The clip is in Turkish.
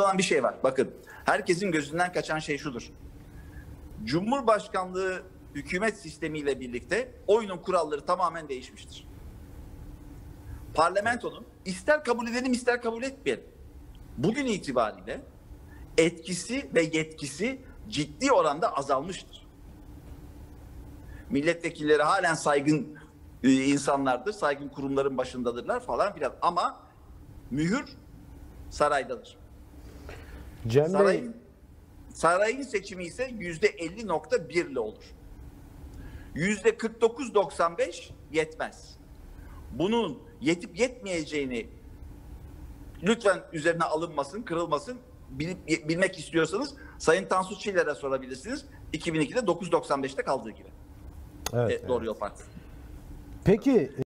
olan bir şey var. Bakın herkesin gözünden kaçan şey şudur. Cumhurbaşkanlığı hükümet sistemiyle birlikte oyunun kuralları tamamen değişmiştir. Parlamentonun ister kabul edelim ister kabul etmeyelim. Bugün itibariyle etkisi ve yetkisi ciddi oranda azalmıştır. Milletvekilleri halen saygın e, insanlardır, saygın kurumların başındadırlar falan filan ama mühür saraydadır. Cem Bey, Sarayın, sarayın seçimi ise yüzde 50.1 ile olur. Yüzde 49.95 yetmez. Bunun yetip yetmeyeceğini lütfen üzerine alınmasın, kırılmasın. Bilip, bilmek istiyorsanız Sayın Tansu Çiller'e sorabilirsiniz. 2002'de 9.95'te kaldığı gibi. evet, E, Doğru Yol Partisi. Peki